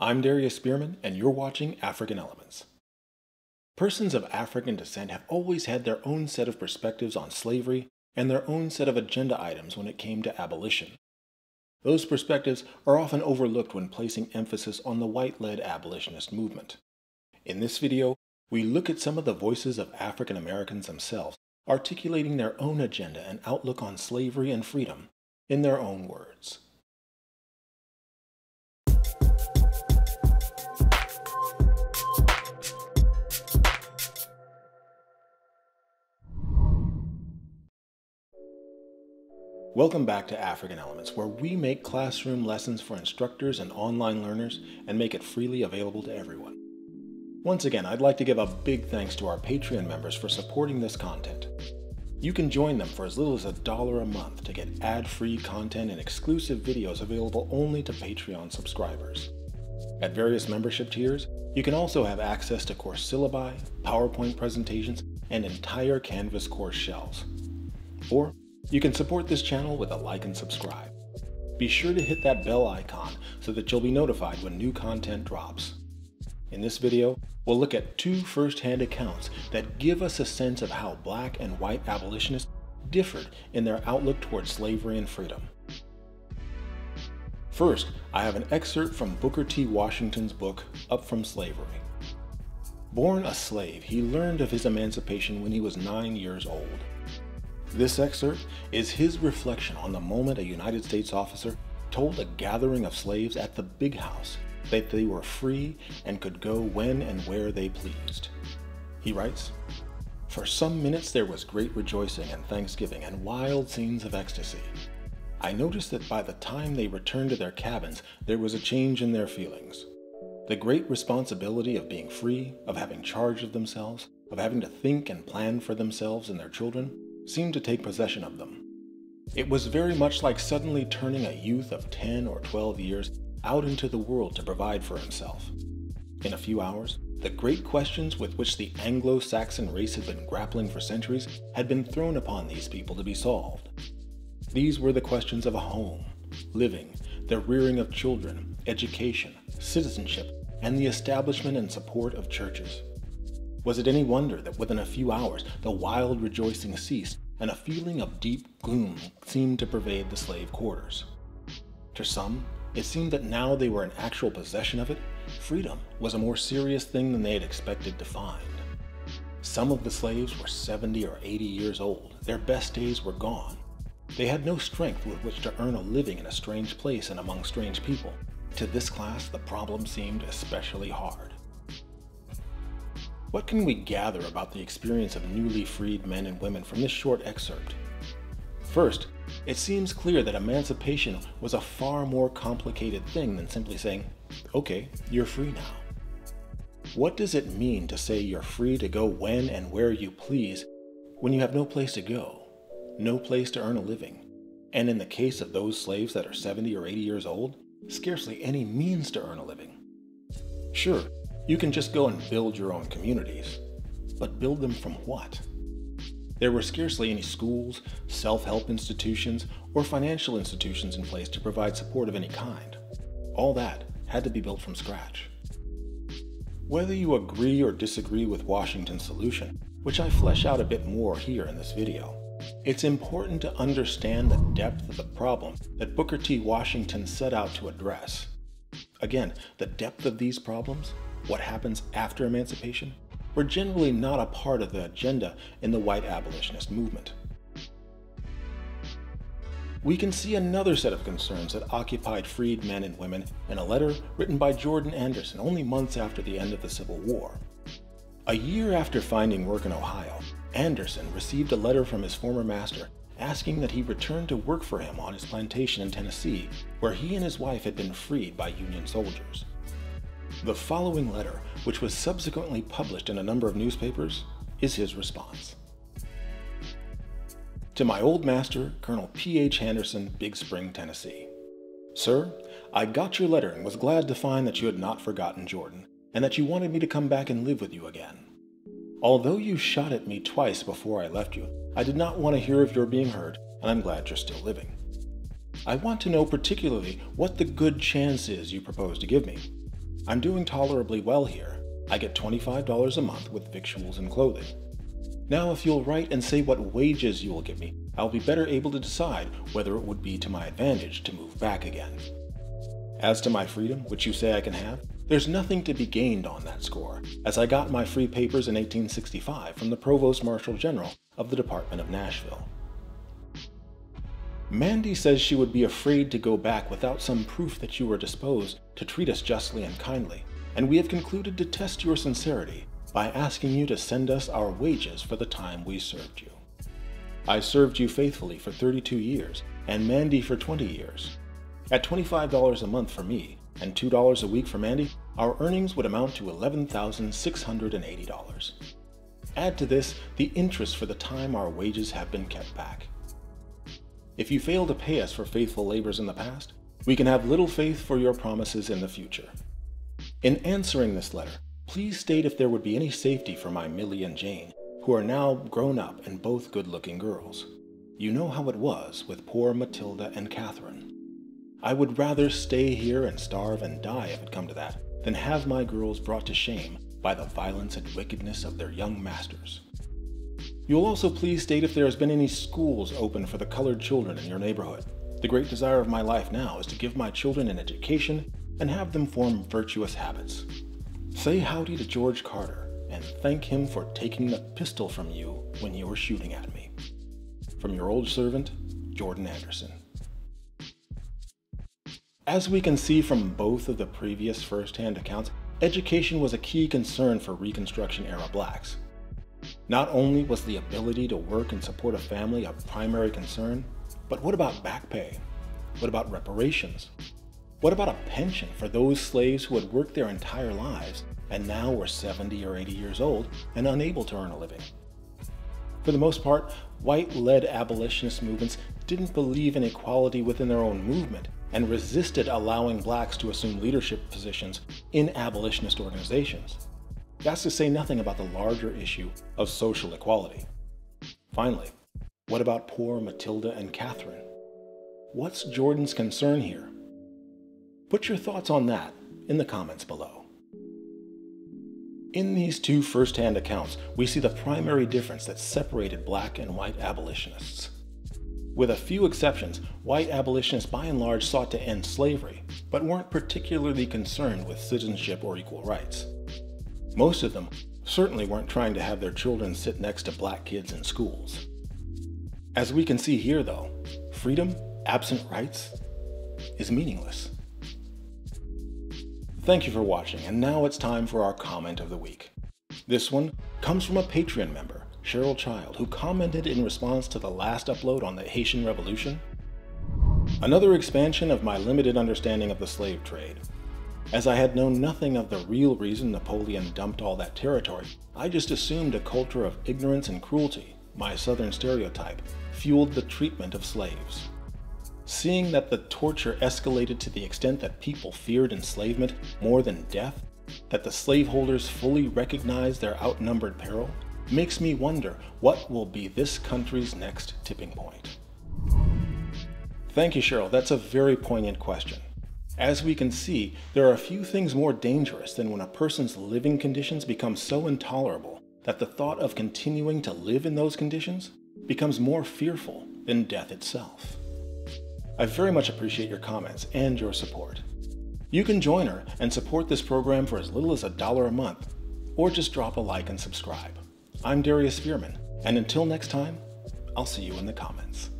I'm Darius Spearman, and you're watching African Elements. Persons of African descent have always had their own set of perspectives on slavery and their own set of agenda items when it came to abolition. Those perspectives are often overlooked when placing emphasis on the white led abolitionist movement. In this video, we look at some of the voices of African Americans themselves articulating their own agenda and outlook on slavery and freedom in their own words. Welcome back to African Elements, where we make classroom lessons for instructors and online learners and make it freely available to everyone. Once again, I'd like to give a big thanks to our Patreon members for supporting this content. You can join them for as little as a dollar a month to get ad-free content and exclusive videos available only to Patreon subscribers. At various membership tiers, you can also have access to course syllabi, PowerPoint presentations, and entire Canvas course shells. Or you can support this channel with a like and subscribe. Be sure to hit that bell icon so that you'll be notified when new content drops. In this video, we'll look at two first-hand accounts that give us a sense of how black and white abolitionists differed in their outlook towards slavery and freedom. First, I have an excerpt from Booker T. Washington's book, Up From Slavery. Born a slave, he learned of his emancipation when he was nine years old. This excerpt is his reflection on the moment a United States officer told a gathering of slaves at the Big House that they were free and could go when and where they pleased. He writes, For some minutes there was great rejoicing and thanksgiving and wild scenes of ecstasy. I noticed that by the time they returned to their cabins, there was a change in their feelings. The great responsibility of being free, of having charge of themselves, of having to think and plan for themselves and their children, seemed to take possession of them. It was very much like suddenly turning a youth of 10 or 12 years out into the world to provide for himself. In a few hours, the great questions with which the Anglo Saxon race had been grappling for centuries had been thrown upon these people to be solved. These were the questions of a home, living, the rearing of children, education, citizenship, and the establishment and support of churches. Was it any wonder that within a few hours the wild rejoicing ceased and a feeling of deep gloom seemed to pervade the slave quarters? To some, it seemed that now they were in actual possession of it, freedom was a more serious thing than they had expected to find. Some of the slaves were 70 or 80 years old. Their best days were gone. They had no strength with which to earn a living in a strange place and among strange people. To this class, the problem seemed especially hard. What can we gather about the experience of newly freed men and women from this short excerpt? First, it seems clear that emancipation was a far more complicated thing than simply saying, okay, you're free now. What does it mean to say you're free to go when and where you please when you have no place to go, no place to earn a living, and in the case of those slaves that are 70 or 80 years old, scarcely any means to earn a living? Sure, you can just go and build your own communities. But build them from what? There were scarcely any schools, self help institutions, or financial institutions in place to provide support of any kind. All that had to be built from scratch. Whether you agree or disagree with Washington's solution, which I flesh out a bit more here in this video, it's important to understand the depth of the problem that Booker T. Washington set out to address. Again, the depth of these problems what happens after emancipation, were generally not a part of the agenda in the white abolitionist movement. We can see another set of concerns that occupied freed men and women in a letter written by Jourdan Anderson only months after the end of the Civil War. A year after finding work in Ohio, Anderson received a letter from his former master asking that he return to work for him on his plantation in Tennessee, where he and his wife had been freed by Union soldiers. The following letter, which was subsequently published in a number of newspapers, is his response. To my old master, Colonel P.H. Henderson, Big Spring, Tennessee. Sir, I got your letter and was glad to find that you had not forgotten Jourdan, and that you wanted me to come back and live with you again. Although you shot at me twice before I left you, I did not want to hear of your being hurt, and I'm glad you're still living. I want to know particularly what the good chance is you propose to give me, I'm doing tolerably well here. I get $25 a month with victuals and clothing. Now, if you'll write and say what wages you will give me, I'll be better able to decide whether it would be to my advantage to move back again. As to my freedom, which you say I can have, there's nothing to be gained on that score, as I got my free papers in 1865 from the Provost Marshal General of the Department of Nashville. Mandy says she would be afraid to go back without some proof that you were disposed to treat us justly and kindly, and we have concluded to test your sincerity by asking you to send us our wages for the time we served you. I served you faithfully for 32 years, and Mandy for 20 years. At $25 a month for me, and $2 a week for Mandy, our earnings would amount to $11,680. Add to this the interest for the time our wages have been kept back. If you fail to pay us for faithful labors in the past, we can have little faith for your promises in the future. In answering this letter, please state if there would be any safety for my Millie and Jane, who are now grown up and both good looking girls. You know how it was with poor Matilda and Catherine. I would rather stay here and starve and die if it come to that, than have my girls brought to shame by the violence and wickedness of their young masters. You'll also please state if there has been any schools open for the colored children in your neighborhood. The great desire of my life now is to give my children an education and have them form virtuous habits. Say howdy to George Carter and thank him for taking the pistol from you when you were shooting at me. From your old servant, Jourdan Anderson. As we can see from both of the previous first-hand accounts, education was a key concern for Reconstruction era blacks. Not only was the ability to work and support a family a primary concern, but what about back pay? What about reparations? What about a pension for those slaves who had worked their entire lives and now were 70 or 80 years old and unable to earn a living? For the most part, white-led abolitionist movements didn't believe in equality within their own movement and resisted allowing blacks to assume leadership positions in abolitionist organizations. That's to say nothing about the larger issue of social equality. Finally, what about poor Matilda and Catherine? What's Jourdan's concern here? Put your thoughts on that in the comments below. In these two first-hand accounts, we see the primary difference that separated black and white abolitionists. With a few exceptions, white abolitionists by and large sought to end slavery, but weren't particularly concerned with citizenship or equal rights. Most of them certainly weren't trying to have their children sit next to black kids in schools. As we can see here though, freedom, absent rights, is meaningless. Thank you for watching, and now it's time for our comment of the week. This one comes from a Patreon member, Cheryl Child, who commented in response to the last upload on the Haitian Revolution. Another expansion of my limited understanding of the slave trade, as I had known nothing of the real reason Napoleon dumped all that territory, I just assumed a culture of ignorance and cruelty, my southern stereotype, fueled the treatment of slaves. Seeing that the torture escalated to the extent that people feared enslavement more than death, that the slaveholders fully recognized their outnumbered peril, makes me wonder what will be this country's next tipping point. Thank you, Cheryl. That's a very poignant question. As we can see, there are a few things more dangerous than when a person's living conditions become so intolerable that the thought of continuing to live in those conditions becomes more fearful than death itself. I very much appreciate your comments and your support. You can join her and support this program for as little as a dollar a month, or just drop a like and subscribe. I'm Darius Spearman, and until next time, I'll see you in the comments.